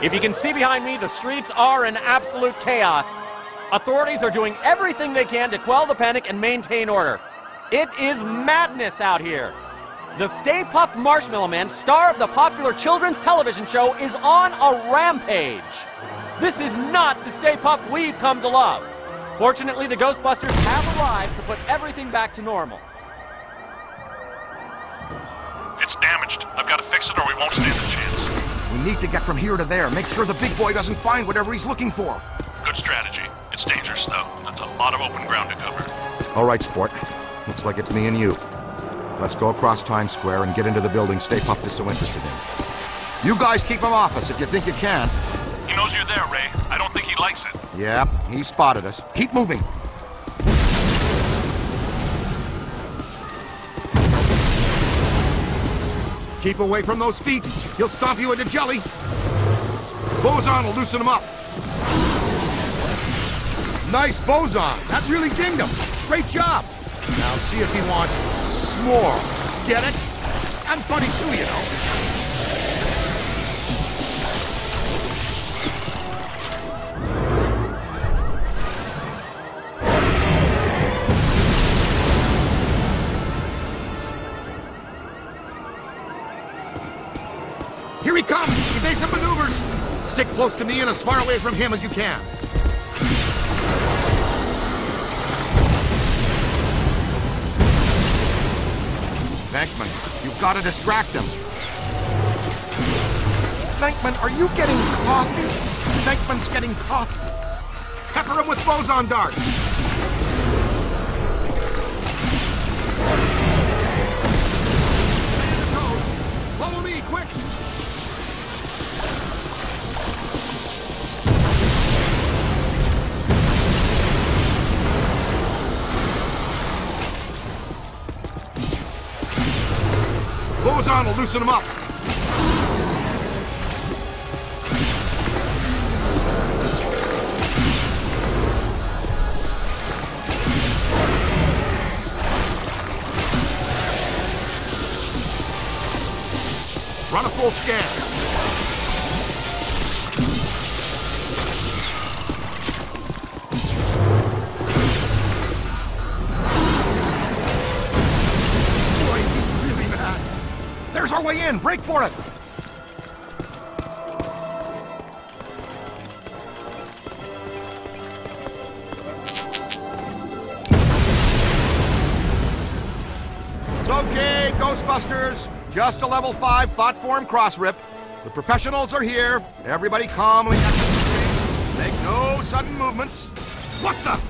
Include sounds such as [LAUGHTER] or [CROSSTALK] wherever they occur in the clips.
If you can see behind me, the streets are in absolute chaos. Authorities are doing everything they can to quell the panic and maintain order. It is madness out here. The Stay Puft Marshmallow Man, star of the popular children's television show, is on a rampage. This is not the Stay Puft we've come to love. Fortunately, the Ghostbusters have arrived to put everything back to normal. It's damaged. I've got to fix it or we won't stand a chance. We need to get from here to there. Make sure the big boy doesn't find whatever he's looking for. Good strategy. It's dangerous, though. That's a lot of open ground to cover. All right, sport. Looks like it's me and you. Let's go across Times Square and get into the building Stay Puft is so interested in. You guys keep him off us if you think you can. He knows you're there, Ray. I don't think he likes it. Yeah, he spotted us. Keep moving. Keep away from those feet. He'll stomp you into jelly. Boson will loosen him up. Nice boson. That really dinged him. Great job. Now see if he wants s'more. Get it? I'm funny too, you know. Stick close to me and as far away from him as you can. Venkman, you've got to distract him. Venkman, are you getting caught? Venkman's getting caught. Pepper him with boson darts. Follow me, quick! Boson will loosen him up. Run a full scan. Our way in. Break for it. It's okay, Ghostbusters. Just a level 5 thought form cross rip. The professionals are here. Everybody calmly. Make no sudden movements. What the?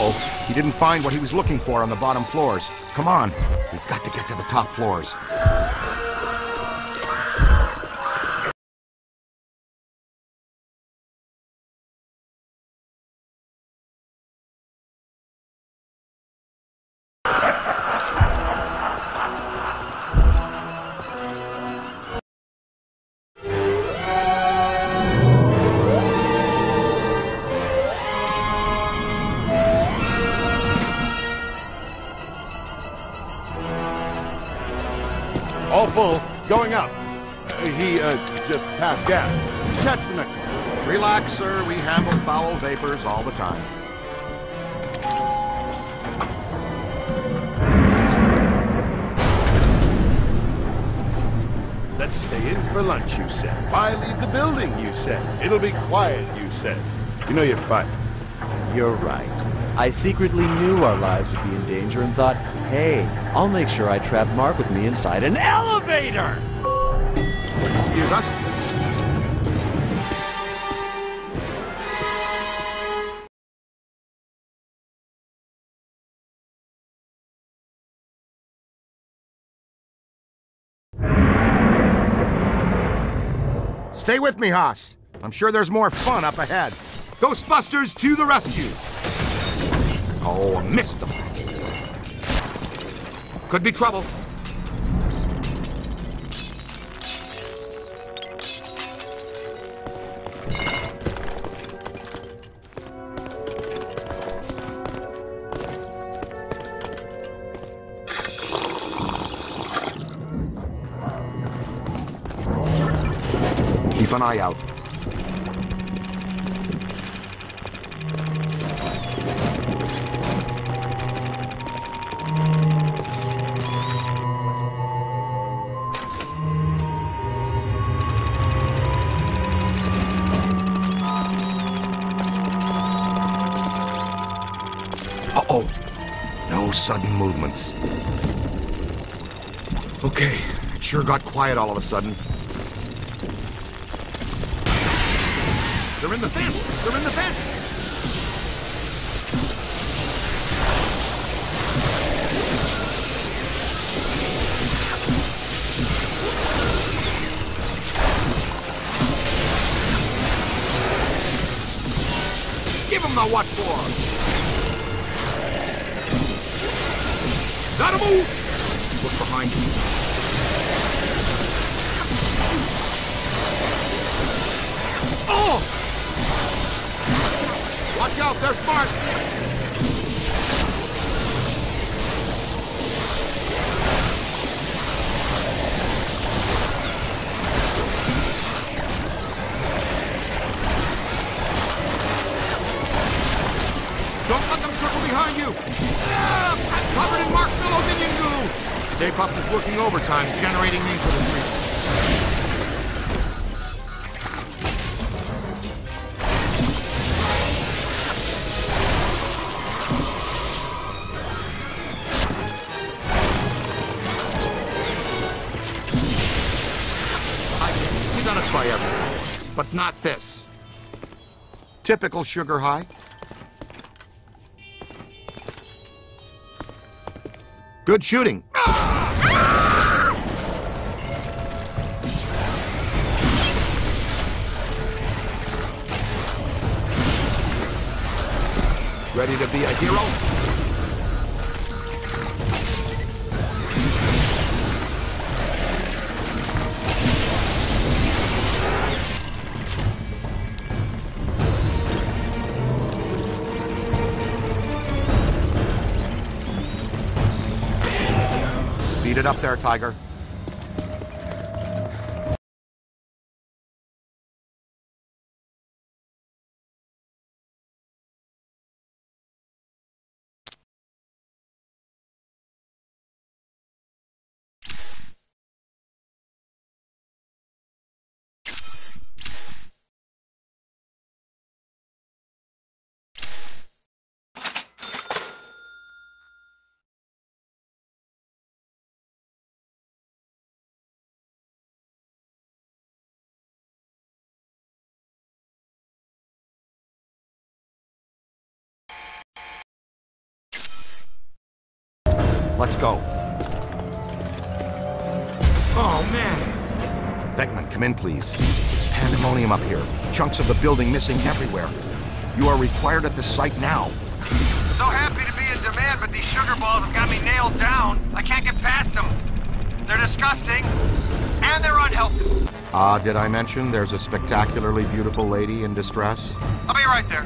Uh-oh. He didn't find what he was looking for on the bottom floors. Come on. We've got to get to the top floors. Gas. Catch the next one. Relax, sir. We handle foul vapors all the time. Let's stay in for lunch, you said. Why leave the building, you said. It'll be quiet, you said. You know you're fired. You're right. I secretly knew our lives would be in danger and thought, hey, I'll make sure I trap Mark with me inside an elevator! Excuse us? Stay with me, Haas. I'm sure there's more fun up ahead. Ghostbusters to the rescue! Oh, missed them. Could be trouble. An eye out. Sudden movements. Okay, it sure got quiet all of a sudden. They're in the fence! They're in the fence! Give him the what for! Gotta move! Look behind you. Oh! Watch out, they're smart! Don't let them circle behind you! Ah, I'm covered in marshmallow minion goo! Stay Puft is working overtime, generating these little treats. But not this. Typical sugar high. Good shooting. Ready to be a hero? Up there, Tiger. Let's go. Oh, man. Venkman, come in, please. It's pandemonium up here. Chunks of the building missing everywhere. You are required at the site now. So happy to be in demand, but these sugar balls have got me nailed down. I can't get past them. They're disgusting, and they're unhealthy. Ah, did I mention there's a spectacularly beautiful lady in distress? I'll be right there.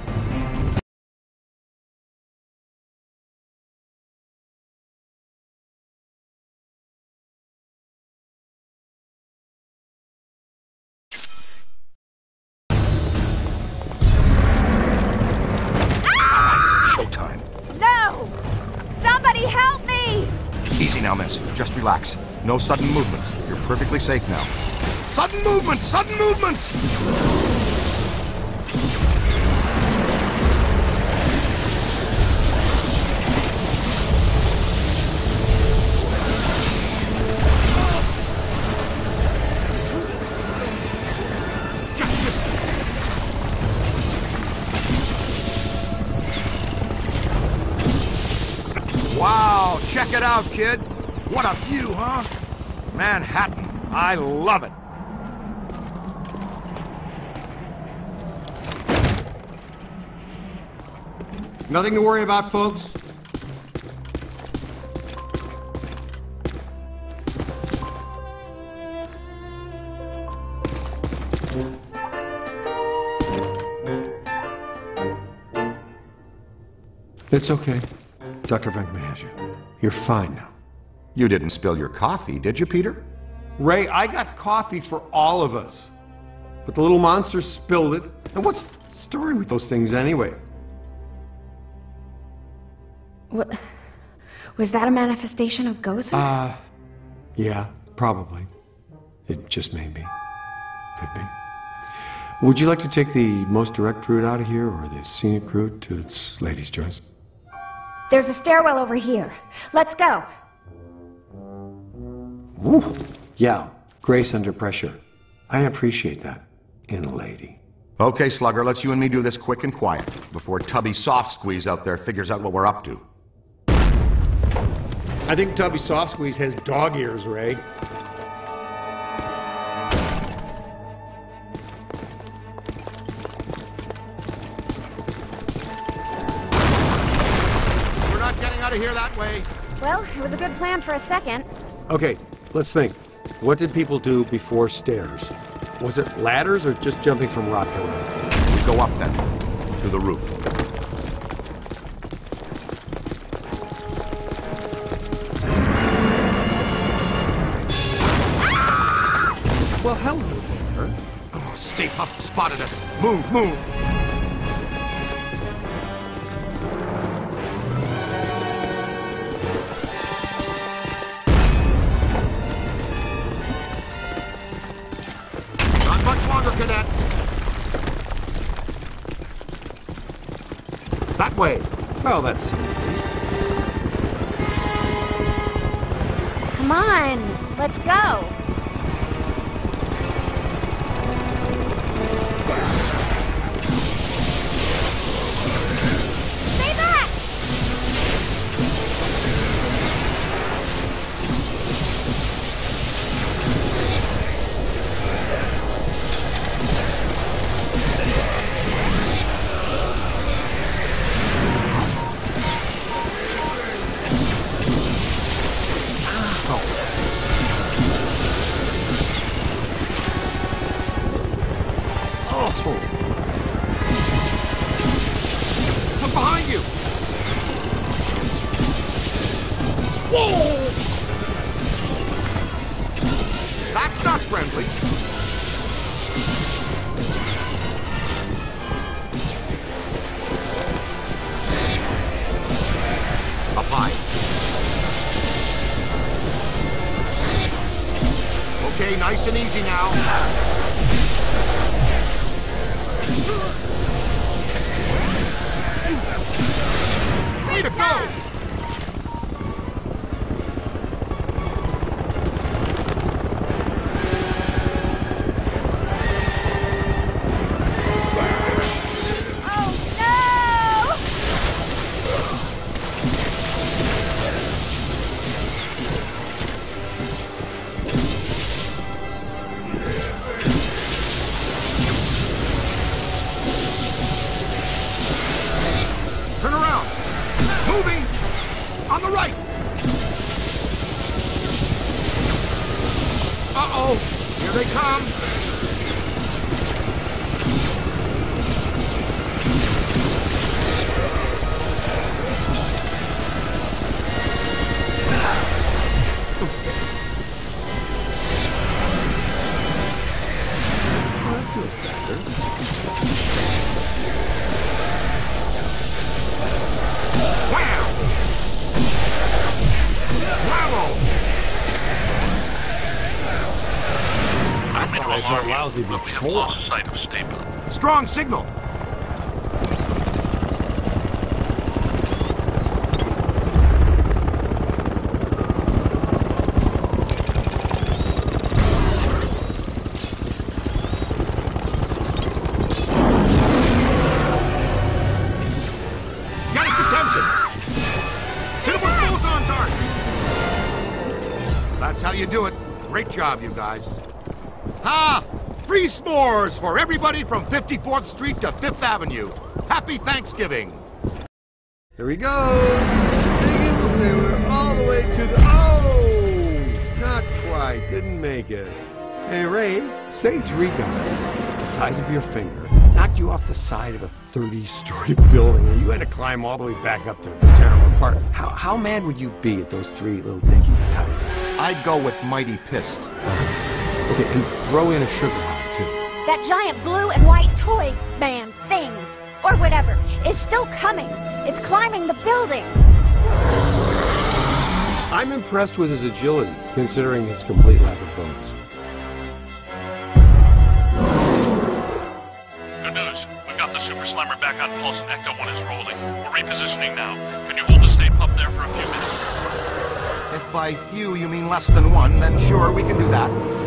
Relax. No sudden movements. You're perfectly safe now. Sudden movements! Sudden movements! Wow, check it out, kid. What a view, huh? Manhattan. I love it. Nothing to worry about, folks. It's okay. Dr. Venkman has you. You're fine now. You didn't spill your coffee, did you, Peter? Ray, I got coffee for all of us. but the little monster spilled it. And what's the story with those things anyway? What? Was that a manifestation of Gozer? Uh, yeah, probably. It just may be. Could be. Would you like to take the most direct route out of here or the scenic route to its ladies' choice? There's a stairwell over here. Let's go. Woo! Yeah, grace under pressure. I appreciate that in a lady. Okay, Slugger, let's you and me do this quick and quiet before Tubby Soft Squeeze out there figures out what we're up to. I think Tubby Soft Squeeze has dog ears, Ray. We're not getting out of here that way. Well, it was a good plan for a second. Okay, let's think. What did people do before stairs? Was it ladders or just jumping from rock to rock? We go up then, to the roof. Well, hello there. Oh, Stay Puft spotted us. Move, move. Way. Well, that's... Come on, let's go. Easy now. Uh-oh. Here they come. Lousy but we have lost sight of Staple. Strong signal. That's how you do it. Great job, you guys. S'mores for everybody from 54th Street to 5th Avenue. Happy Thanksgiving. Here he goes! Big Evil Sailor all the way to the... Oh! Not quite. Didn't make it. Hey, Ray, say three guys, the size of your finger, knocked you off the side of a 30-story [LAUGHS] building and you had to climb all the way back up to the general apartment. How, how mad would you be at those three little dinky types? I'd go with Mighty Pissed. Okay, and throw in a sugar. That giant blue and white toy man thing, or whatever, is still coming. It's climbing the building. I'm impressed with his agility, considering his complete lack of bones. Good news. We've got the Super Slammer back on pulse and Ecto 1 is rolling. We're repositioning now. Can you hold the Stay Puft there for a few minutes? If by few you mean less than one, then sure, we can do that.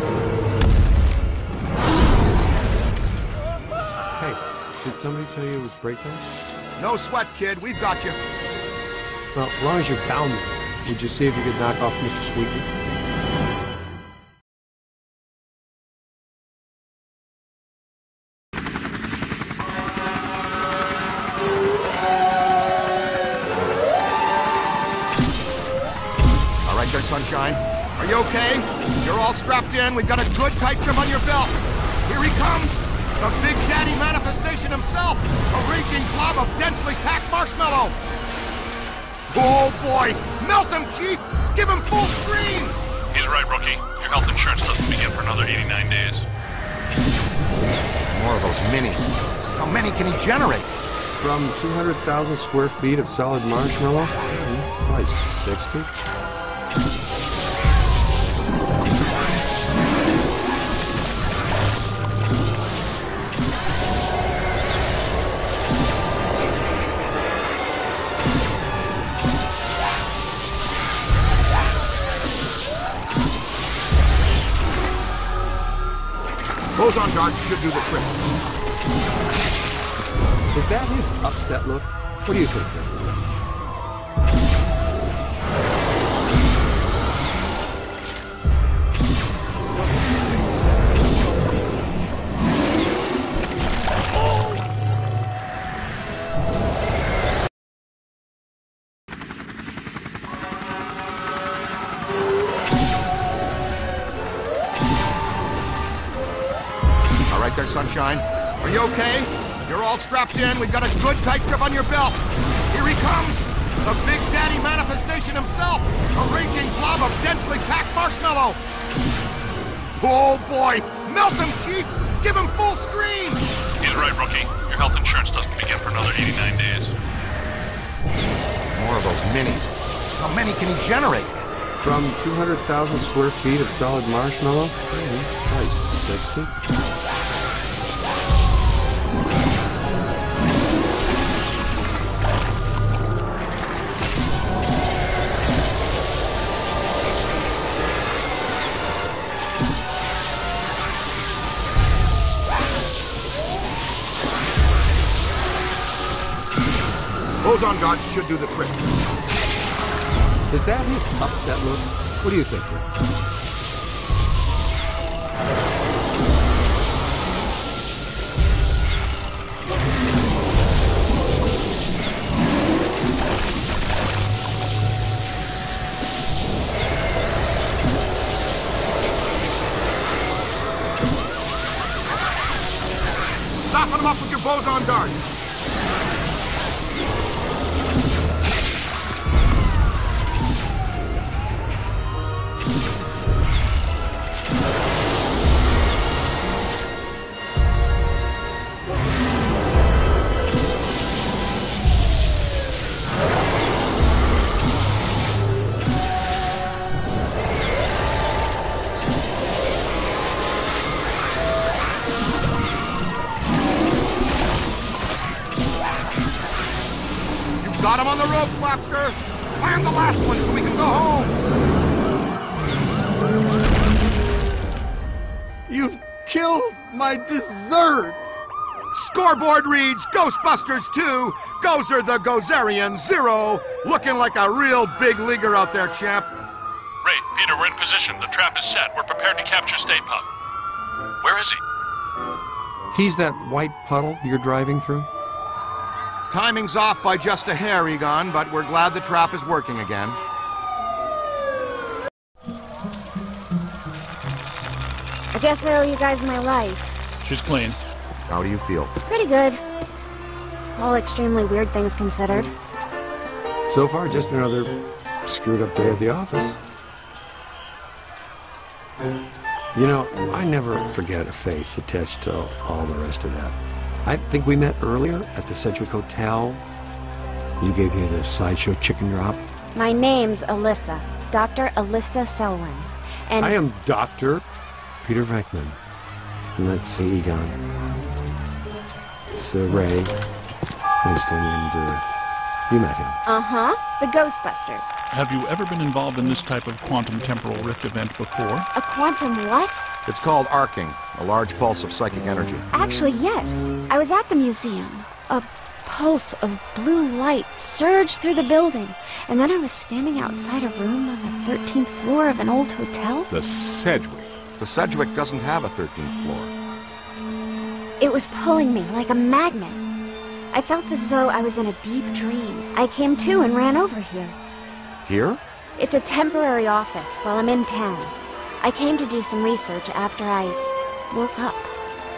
Did somebody tell you it was breakdown? No sweat, kid. We've got you. Well, as long as you're down there, would you see if you could knock off Mr. Sweetness? Melt him, Chief. Give him full screen. He's right, rookie. Your health insurance doesn't begin for another 89 days. More of those minis. How many can he generate? From 200,000 square feet of solid marshmallow? Hmm, Probably 60. Boson guards should do the trick. Is that his upset look? What do you think? Sunshine. Are you okay? You're all strapped in. We've got a good tight grip on your belt. Here he comes. The Big Daddy manifestation himself. A raging blob of densely packed marshmallow. Oh, boy. Melt him, Chief. Give him full screen. He's right, rookie. Your health insurance doesn't begin for another 89 days. More of those minis. How many can he generate? From 200,000 square feet of solid marshmallow? Hmm, Probably 60. Boson guards should do the trick. Is that his upset look? What do you think? Rick? Soften him up with your boson darts. Got him on the ropes, Lobster. Land the last one so we can go home. You've killed my dessert! Scoreboard reads Ghostbusters 2, Gozer the Gozerian 0. Looking like a real big leaguer out there, champ. Ray, Peter, we're in position. The trap is set. We're prepared to capture Stay Puft. Where is he? He's that white puddle you're driving through? Timing's off by just a hair, Egon, but we're glad the trap is working again. I guess I owe you guys my life. She's clean. How do you feel? Pretty good. All extremely weird things considered. So far, just another screwed up day at the office. You know, I never forget a face attached to all the rest of that. I think we met earlier at the Sedgwick Hotel. You gave me the sideshow chicken drop. My name's Ilyssa. Dr. Ilyssa Selwyn. And I am Dr. Peter Venkman. And that's Egon. It's uh, Ray. Winston, and uh, you met him. Uh-huh. The Ghostbusters. Have you ever been involved in this type of quantum temporal rift event before? A quantum what? It's called arcing, a large pulse of psychic energy. Actually, yes. I was at the museum. A pulse of blue light surged through the building. And then I was standing outside a room on the 13th floor of an old hotel. The Sedgwick. The Sedgwick doesn't have a 13th floor. It was pulling me like a magnet. I felt as though I was in a deep dream. I came to and ran over here. Here? It's a temporary office while I'm in town. I came to do some research after I woke up.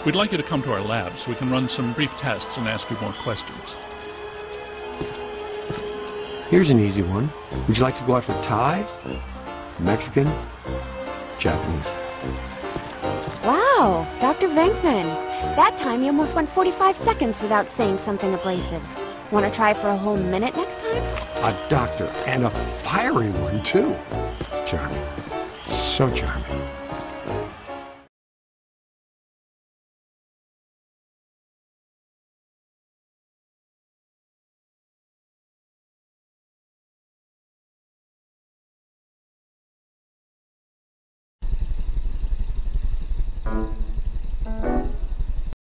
We'd like you to come to our lab so we can run some brief tests and ask you more questions. Here's an easy one. Would you like to go out for Thai? Mexican? Japanese? Wow, Dr. Venkman. That time you almost went 45 seconds without saying something abrasive. Want to try for a whole minute next time? A doctor, and a fiery one, too. Charming. So charming.